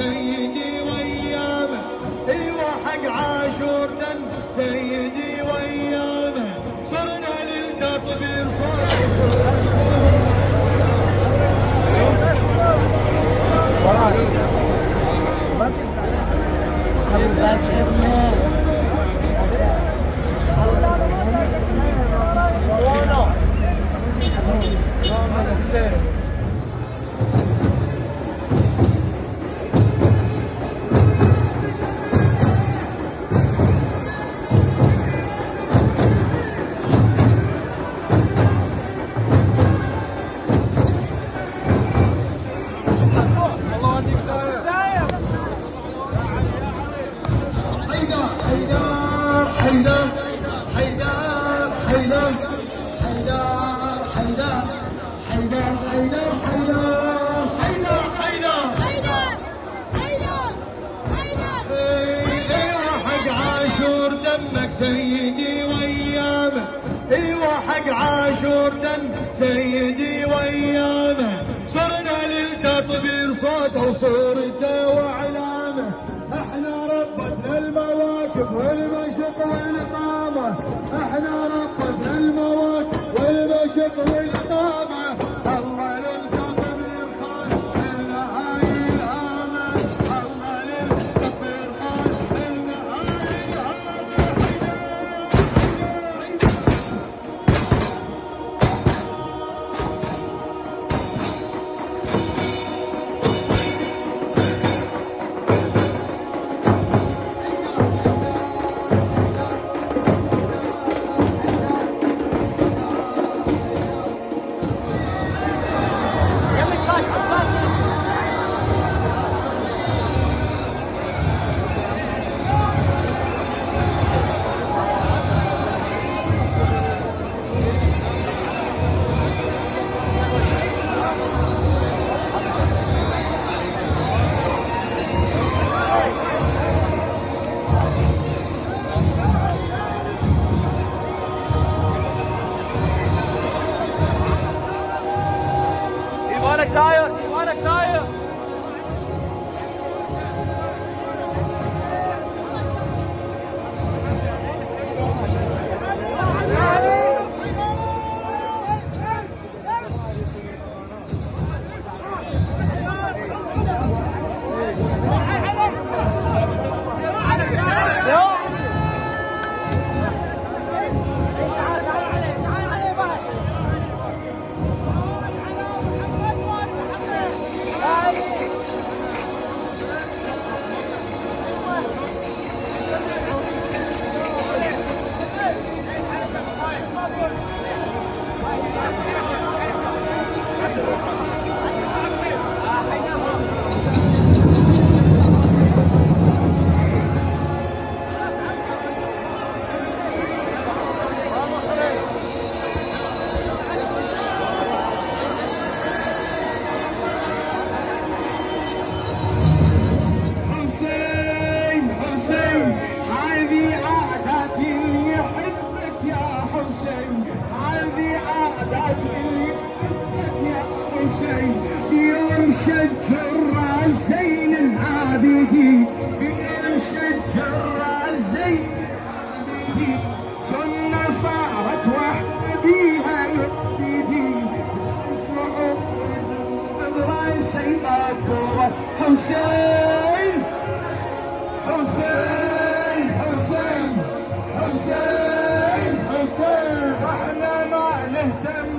سيدي ويانا. إيوه حق عاشور دم سيدي ويانا. صرنا للتطبير صوت حيدر حيدر حيدر حيدر حيدر حيدر حيدر حيدر حيدر حيدر حيدر حيدر أيوه حق عاشور دمك سيدي ويانا أيوه حق عاشور دم سيدي ويانا صرنا للتطبير صوت وصورته واعلامه إحنا ربتنا المواكب والمشق والإقامة إحنا رقصنا الموت والمشق والإقامة Diet! You want a diet! يرشد جراس زين العابدين. يرشد جراس زين العابدين. سنة صارت وحدة بيها يقتدين شعوب براسي يقدره حسين حسين حسين حسين حسين. إحنا ما نهتم.